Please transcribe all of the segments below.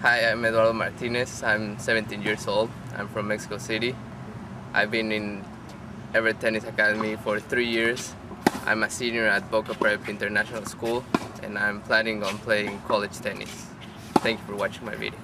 Hi, I'm Eduardo Martinez. I'm 17 years old. I'm from Mexico City. I've been in Everett Tennis Academy for three years. I'm a senior at Boca Prep International School and I'm planning on playing college tennis. Thank you for watching my video.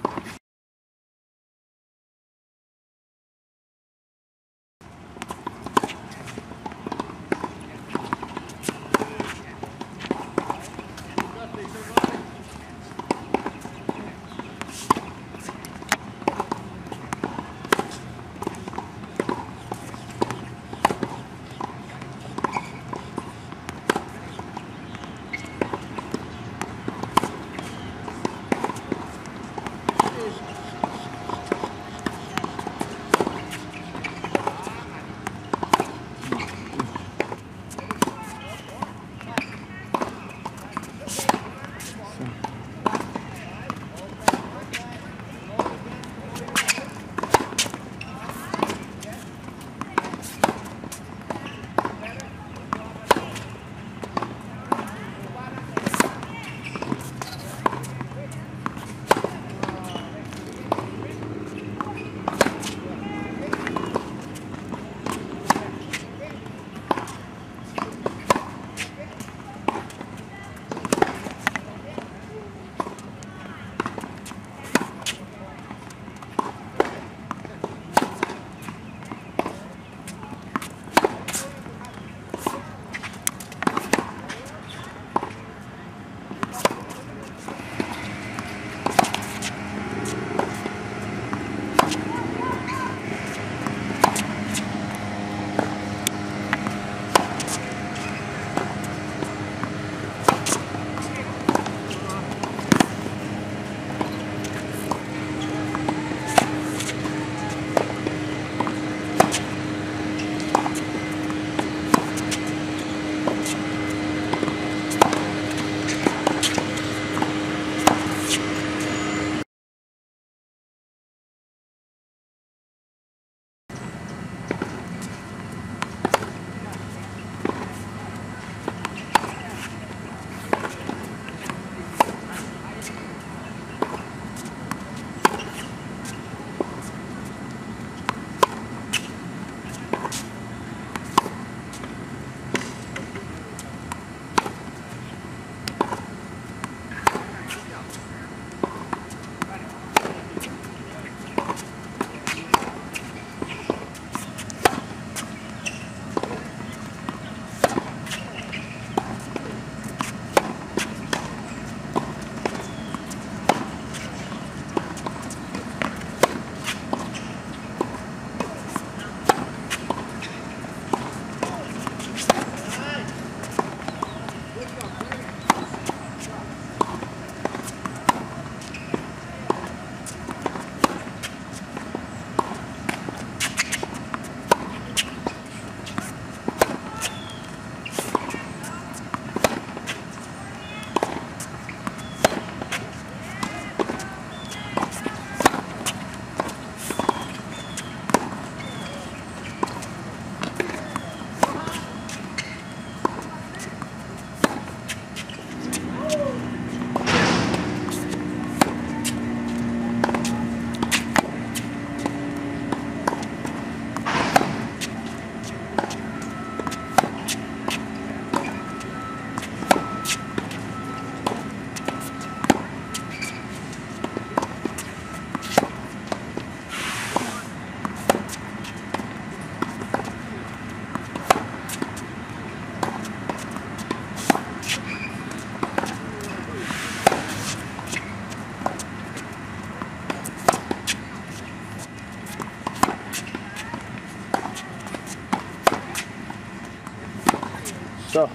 So.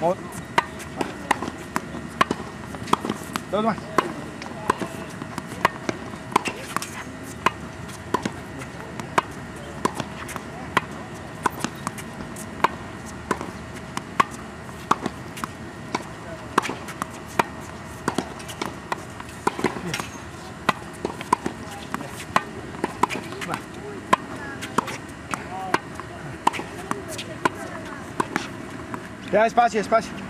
Một. Đôi rồi? Ya, espacio, espacio.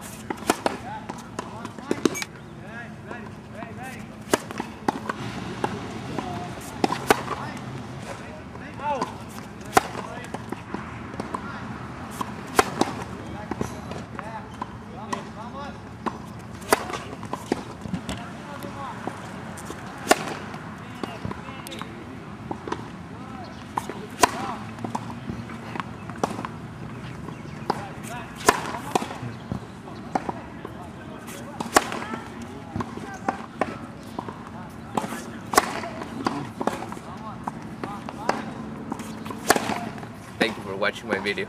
off. Watching my video.